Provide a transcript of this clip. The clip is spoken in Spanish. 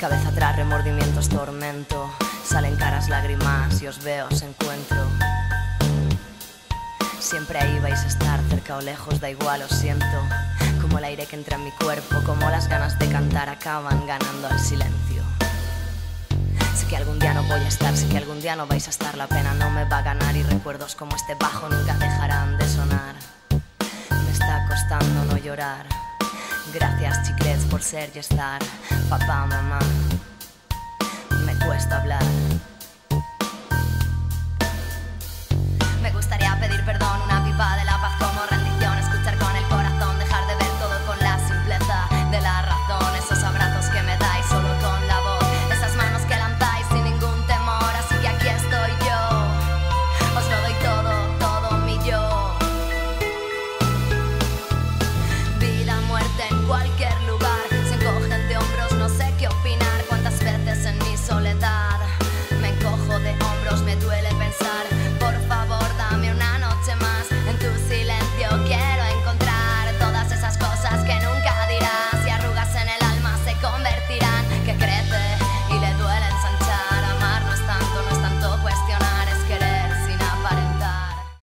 Cabeza atrás, remordimientos, tormento. Salen caras, lágrimas y os veo, os encuentro. Siempre ahí vais a estar, cerca o lejos, da igual, os siento. Como el aire que entra en mi cuerpo, como las ganas de cantar acaban ganando al silencio. Sé que algún día no voy a estar, sé que algún día no vais a estar, la pena no me va a ganar y recuerdos como este bajo nunca dejarán de sonar. Me está costando no llorar. Gracias chiclets por ser y estar, papá, mamá. Me cuesta hablar.